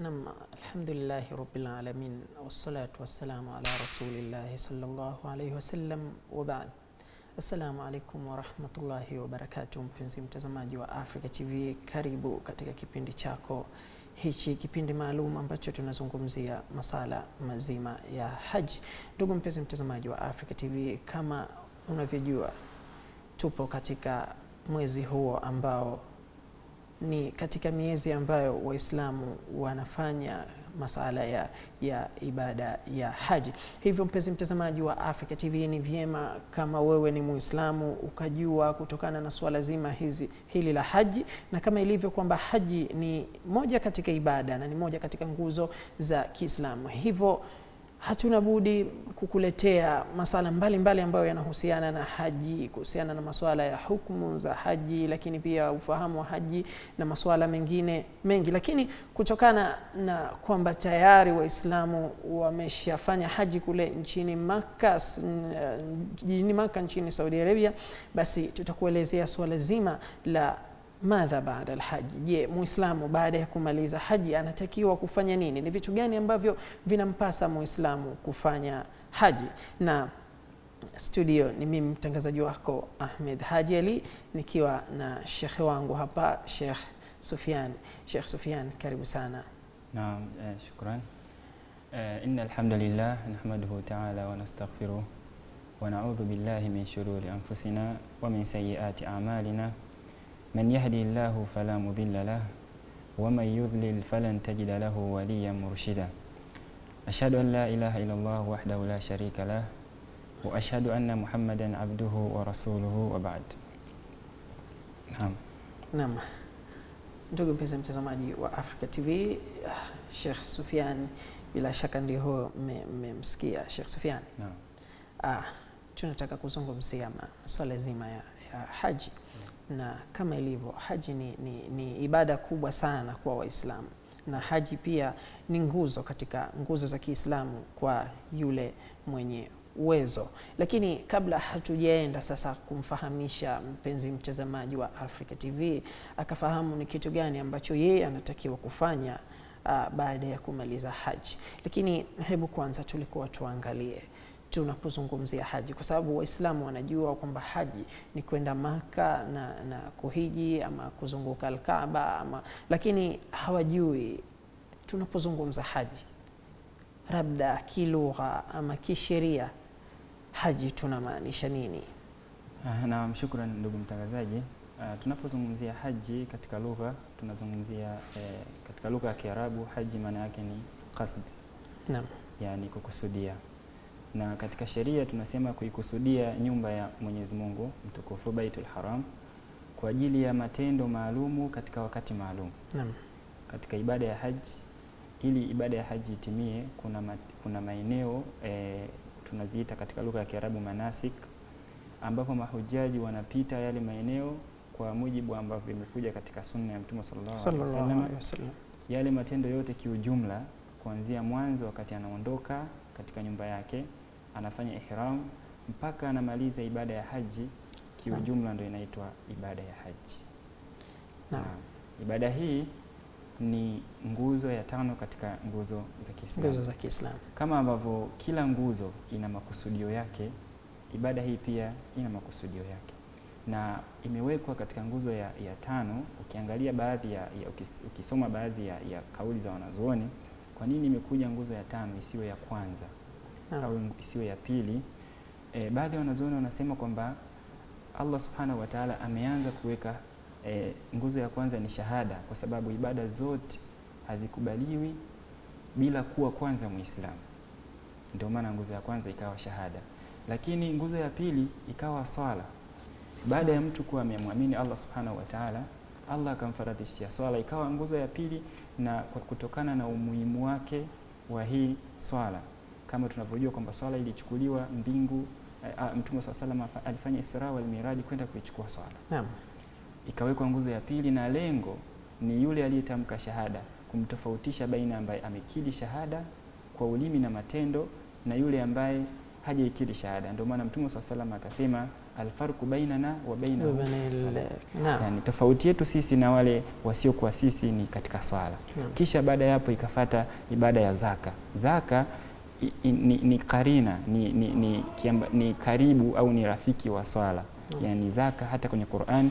Nam, alhamdulillahi rabbil alamin wassalatu wassalamu ala rasulillahi sallallahu alaihi wasallam wa baad. Assalamu alaikum warahmatullahi wabarakatuh. Mpenzi mtazamaji wa Africa TV, karibu katika kipindi chako hichi, kipindi maalum ambacho tunazungumzia masala mazima ya haji. Ndugu mpenzi mtazamaji wa Africa TV, kama unavyojua tupo katika mwezi huo ambao ni katika miezi ambayo Waislamu wanafanya masala ya, ya ibada ya haji. Hivyo mpenzi mtazamaji wa Africa TV, ni vyema kama wewe ni Muislamu ukajua kutokana na suala zima hizi hili la haji, na kama ilivyo kwamba haji ni moja katika ibada na ni moja katika nguzo za Kiislamu, hivyo hatuna budi kukuletea masala mbalimbali mbali ambayo yanahusiana na haji, kuhusiana na masuala ya hukumu za haji, lakini pia ufahamu wa haji na masuala mengine mengi. Lakini kutokana na kwamba tayari Waislamu wameshafanya haji kule nchini Makka, jijini Makka nchini Saudi Arabia, basi tutakuelezea suala zima la madha baada alhaji. Je, muislamu baada ya kumaliza haji anatakiwa kufanya nini? Ni vitu gani ambavyo vinampasa muislamu kufanya haji? Na studio ni mimi mtangazaji wako Ahmed Haji Ali nikiwa na shekhe wangu hapa shekh sufian Sheikh Sufyan, karibu sana. Naam, eh, shukran. Eh, inna alhamdulillah nahmaduhu ta'ala wa nastaghfiruh wa na'udhu billahi min shururi anfusina wa min sayyiati a'malina من يهدي الله فلا مضل له ومن يضلل فلن تجد له وليا مرشدا أشهد أن لا إله إلا الله وحده لا شريك له وأشهد أن محمدا عبده ورسوله وبعد نعم نعم ndugu mpenzi mtazamaji wa Africa TV, Sheikh Sufyan bila shaka ndio mmemsikia Sheikh Sufyan? No. Ah, tunataka kuzungumzia masuala zima ya, ya haji na kama ilivyo haji ni, ni, ni ibada kubwa sana kwa Waislamu na haji pia ni nguzo katika nguzo za Kiislamu kwa yule mwenye uwezo. Lakini kabla hatujaenda sasa kumfahamisha mpenzi mtazamaji wa Africa TV akafahamu ni kitu gani ambacho yeye anatakiwa kufanya uh, baada ya kumaliza haji, lakini hebu kwanza tulikuwa tuangalie tunapozungumzia haji, kwa sababu Waislamu wanajua kwamba haji ni kwenda Maka na, na kuhiji ama kuzunguka alkaba ama, lakini hawajui tunapozungumza haji labda kilugha ama kisheria haji tunamaanisha nini? Ah, Naam, shukran ndugu mtangazaji. Uh, tunapozungumzia haji katika lugha tunazungumzia eh, katika lugha ya Kiarabu haji maana yake ni qasd, Naam, yani kukusudia, na katika sheria tunasema kuikusudia nyumba ya Mwenyezi Mungu mtukufu Baitul Haram kwa ajili ya matendo maalumu katika wakati maalum. naam, Katika ibada ya haji, ili ibada ya haji itimie, kuna, ma, kuna maeneo e, tunaziita katika lugha ya Kiarabu manasik, ambapo mahujaji wanapita yale maeneo kwa mujibu ambavyo imekuja katika sunna ya Mtume sallallahu alaihi wasallam. Yale matendo yote kiujumla, kuanzia mwanzo wakati anaondoka katika nyumba yake anafanya ihram mpaka anamaliza ibada ya haji, kiujumla ndio inaitwa ibada ya haji. na. Na, Ibada hii ni nguzo ya tano katika nguzo za Kiislamu. nguzo za Kiislamu. Kama ambavyo kila nguzo ina makusudio yake, ibada hii pia ina makusudio yake, na imewekwa katika nguzo ya, ya tano. Ukiangalia baadhi ya, ya ukis- ukisoma baadhi ya, ya kauli za wanazuoni, kwa nini imekuja nguzo ya tano isiwe ya kwanza Naam. au isiwe ya pili? E, baadhi ya wanazuoni wanasema kwamba Allah subhanahu wa ta'ala ameanza kuweka e, nguzo ya kwanza ni shahada, kwa sababu ibada zote hazikubaliwi bila kuwa kwanza Muislamu. Ndio maana nguzo ya kwanza ikawa shahada, lakini nguzo ya pili ikawa swala. Baada ya mtu kuwa amemwamini Allah subhanahu wa ta'ala, Allah akamfaradhishia swala, ikawa nguzo ya pili, na kutokana na umuhimu wake wa hii swala, kama tunavyojua kwamba swala ilichukuliwa mbingu, eh, ah, Mtume swalla salam alifanya Isra wal Miraj kwenda kuichukua swala Naam. ikawekwa nguzo ya pili, na lengo ni yule aliyetamka shahada kumtofautisha baina ambaye amekili shahada kwa ulimi na matendo na yule ambaye hajaikili shahada. Ndio maana Mtume swalla salam akasema alfarqu bainana wa baina. Yani, tofauti yetu sisi na wale wasiokuwa sisi ni katika swala. Naam. Kisha baada ya hapo ikafata ibada ya zaka. Zaka ni, ni karina ni, ni, ni, kiamba, ni karibu au ni rafiki wa swala mm. yani zaka. Hata kwenye Qur'an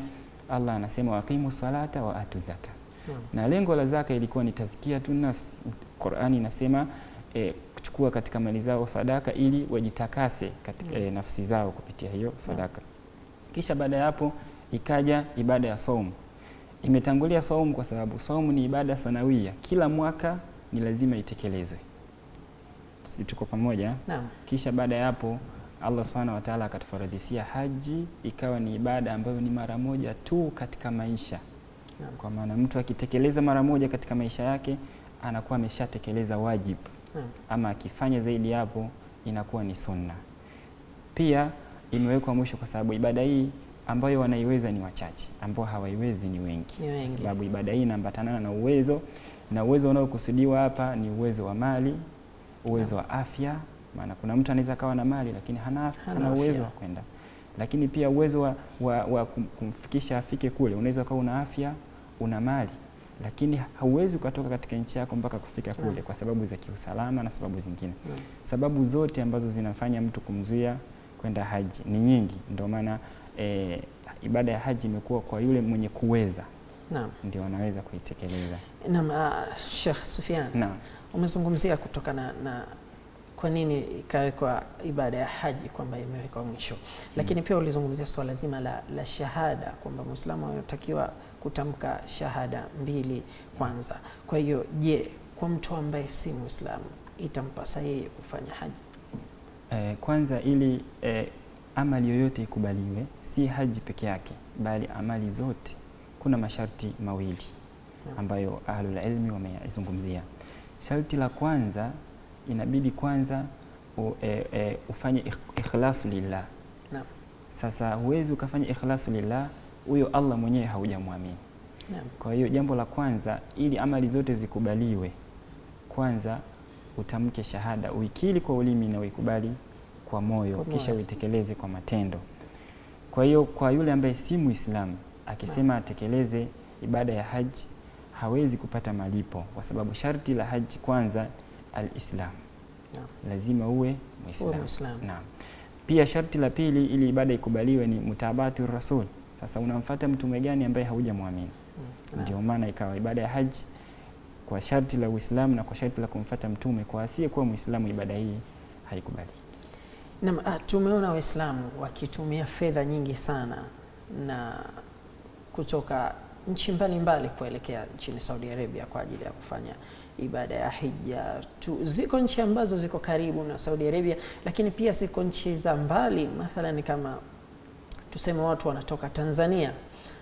Allah anasema waqimu salata wa atu zaka, mm. na lengo la zaka ilikuwa ni tazkia tu nafsi. Qur'an inasema e, kuchukua katika mali zao sadaka ili wajitakase katika Mm. e, nafsi zao kupitia hiyo sadaka. mm. Kisha baada ya hapo ikaja ibada ya saumu. Imetangulia saumu kwa sababu saumu ni ibada sanawia, kila mwaka ni lazima itekelezwe. Si tuko pamoja? Naam. Kisha baada ya hapo Allah subhanahu wa ta'ala akatufaradhisia haji, ikawa ni ibada ambayo ni mara moja tu katika maisha. Naam. Kwa maana mtu akitekeleza mara moja katika maisha yake anakuwa ameshatekeleza wajibu, Naam. ama akifanya zaidi hapo inakuwa ni sunna. Pia imewekwa mwisho kwa sababu ibada hii ambayo wanaiweza ni wachache, ambao hawaiwezi ni wengi, Ni wengi. kwa sababu ibada hii inaambatana na uwezo, na uwezo unaokusudiwa hapa ni uwezo wa mali, uwezo wa afya. Maana kuna mtu anaweza akawa na mali lakini hana, Hana uwezo wa kwenda, lakini pia uwezo wa, wa, wa kumfikisha afike kule. Unaweza ukawa una afya, una mali lakini hauwezi ukatoka katika nchi yako mpaka kufika kule Naam. kwa sababu za kiusalama na sababu zingine. Naam. Sababu zote ambazo zinafanya mtu kumzuia kwenda haji ni nyingi, ndio maana e, ibada ya haji imekuwa kwa yule mwenye kuweza Naam. ndio anaweza kuitekeleza. Naam, uh, Sheikh Sufyan, Naam. Umezungumzia kutokana na kwa nini ikawekwa ibada ya haji kwamba imewekwa mwisho, lakini pia ulizungumzia swala zima la, la shahada kwamba Muislamu anatakiwa kutamka shahada mbili kwanza. Kwa hiyo, je, kwa mtu ambaye si Muislamu itampasa yeye kufanya haji? Eh, kwanza ili eh, amali yoyote ikubaliwe, si haji peke yake, bali amali zote, kuna masharti mawili ambayo ahlul ilmi wameyazungumzia. Sharti la kwanza inabidi kwanza u, e, e, ufanye ikhlasu lillah. Naam. Sasa huwezi ukafanya ikhlasu lillah, huyo Allah mwenyewe haujamwamini. Naam. Kwa hiyo jambo la kwanza, ili amali zote zikubaliwe, kwanza utamke shahada, uikili kwa ulimi na uikubali kwa moyo, Kwa kisha uitekeleze kwa matendo. Kwa hiyo kwa yule ambaye si Muislamu akisema atekeleze ibada ya haji hawezi kupata malipo, kwa sababu sharti la haji kwanza alislam, yeah. lazima uwe. Muislamu. Naam. Pia sharti la pili ili ibada ikubaliwe ni mutabatu rasul. Sasa unamfuata mtume gani ambaye haujamwamini? Mm. Ndio maana ikawa ibada ya haji kwa sharti la Uislamu na kwa sharti la kumfuata mtume. Kwa asiyekuwa Muislamu ibada hii haikubaliki Naam, uh, tumeona Waislamu wakitumia fedha nyingi sana na kutoka nchi mbalimbali kuelekea nchini Saudi Arabia kwa ajili ya kufanya ibada ya hija tu. Ziko nchi ambazo ziko karibu na Saudi Arabia, lakini pia ziko nchi za mbali, mathalan kama tuseme watu wanatoka Tanzania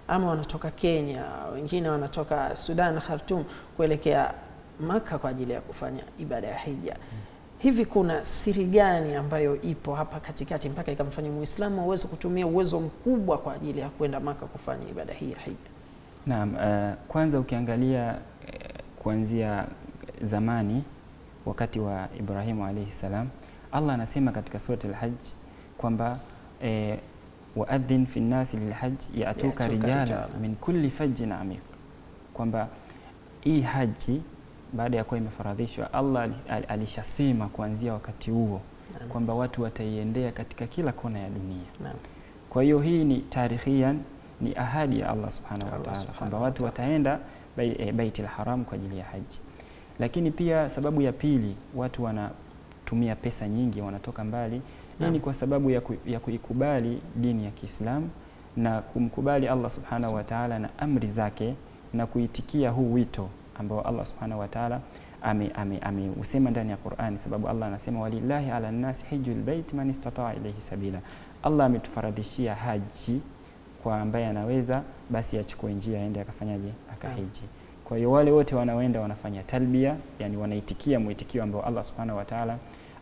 ama wanatoka Kenya, wengine wanatoka Sudan, Khartoum kuelekea Maka kwa ajili ya kufanya ibada ya hija. Hivi kuna siri gani ambayo ipo hapa katikati mpaka ikamfanya Muislamu aweze kutumia uwezo mkubwa kwa ajili ya kwenda Maka kufanya ibada hii ya hija? Naam, uh, kwanza ukiangalia uh, kuanzia zamani wakati wa Ibrahimu alayhi salam, Allah anasema katika surat al-Hajj kwamba eh, waadhin fi nnasi lilhaj yatuka ya rijala rijala. min kulli fajjin amiq, kwamba hii haji baada ya kuwa imefaradhishwa Allah ali- ali- alishasema kuanzia wakati huo kwamba watu wataiendea katika kila kona ya dunia. Naam. Kwa hiyo hii ni tarikhian, ni ahadi ya Allah subhanahu wa ta'ala kwamba watu wataenda bai, e, Baitul Haram kwa ajili ya haji. Lakini pia sababu ya pili, watu wanatumia pesa nyingi, wanatoka mbali. Hii ni kwa sababu ya, ku, ya kuikubali dini ya Kiislamu na kumkubali Allah subhanahu wa ta'ala na amri zake na kuitikia huu wito ambao Allah subhanahu wa ta'ala ameusema ame, ame usema ndani ya Qur'ani, sababu Allah anasema walillahi ala nnasi hijjul bait man istataa ilayhi sabila. Allah ametufaradhishia haji kwa ambaye anaweza basi achukue njia aende akafanyaje akahiji. Kwa hiyo wale wote wanaoenda wanafanya talbia, yani wanaitikia mwitikio ambao Allah subhanahu wa ta'ala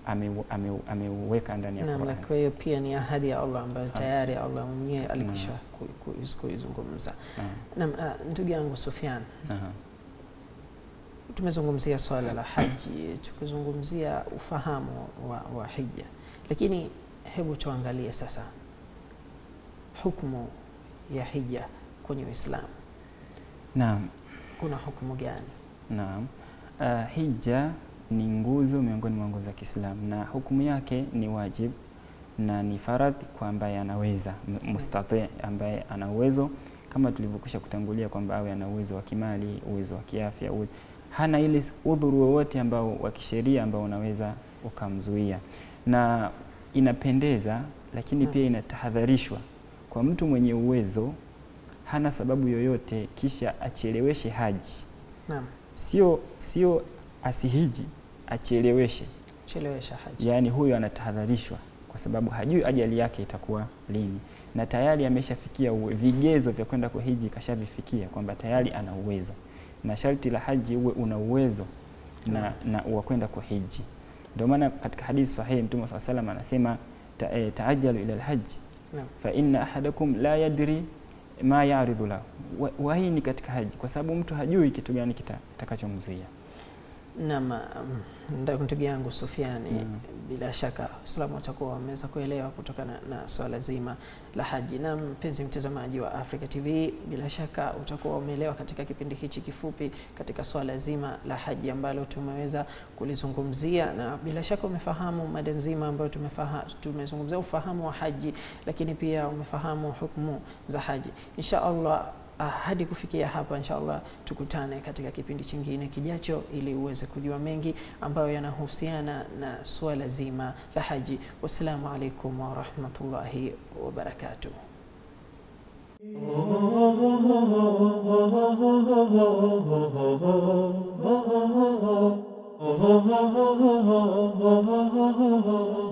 ameuweka ame, ameuweka ndani ya Qur'an. kwa hiyo pia ni ahadi ya Allah ambayo tayari Allah mwenyewe alikisha ku- ku- kuizungumza. Naam. Naam, ah, ndugu yangu Sufyan, tumezungumzia swala la haji, tukizungumzia ufahamu wa, wa hija, lakini hebu tuangalie sasa hukumu ya hija kwenye Uislamu. Naam. Kuna hukumu gani? Naam. Uh, hija ni nguzo miongoni mwa nguzo za Kiislamu na hukumu yake ni wajib na ni faradhi kwa ambaye anaweza mustati ambaye ana uwezo kama tulivyokwisha kutangulia kwamba awe ana uwezo wa kimali, uwezo wa kiafya, uwezo. hana ile udhuru wowote ambao wa kisheria ambao unaweza ukamzuia, na inapendeza lakini hmm. pia inatahadharishwa kwa mtu mwenye uwezo, hana sababu yoyote kisha acheleweshe haji Naam, sio sio asihiji acheleweshe, chelewesha haji. yaani huyo anatahadharishwa kwa sababu hajui ajali yake itakuwa lini, na tayari ameshafikia vigezo vya kwenda kuhiji, kashavifikia kwamba tayari ana uwezo, na sharti la haji uwe una uwezo na, na wa kwenda kuhiji. Ndio maana katika hadithi sahihi Mtume swalla salam anasema ta, e, taajalu ila alhaji. Fa inna ahadakum la yadri ma yaridhu lahu, Wa- hii ni katika haji, kwa sababu mtu hajui kitu gani kitakachomzuia kita-. Naam, um, ndugu yangu Sufiani, mm. bila shaka Waislamu watakuwa wameweza kuelewa kutokana na na swala zima la haji. Na mpenzi mtazamaji wa Africa TV, bila shaka utakuwa umeelewa katika kipindi hichi kifupi katika swala zima la haji ambalo tumeweza kulizungumzia, na bila shaka umefahamu mada nzima ambayo tumezungumzia ufahamu wa haji, lakini pia umefahamu hukumu za haji. Insha Allah Ah, hadi kufikia hapa inshallah tukutane katika kipindi chingine kijacho ili uweze kujua mengi ambayo yanahusiana na suala zima la haji. Wassalamu alaikum warahmatullahi wabarakatuh.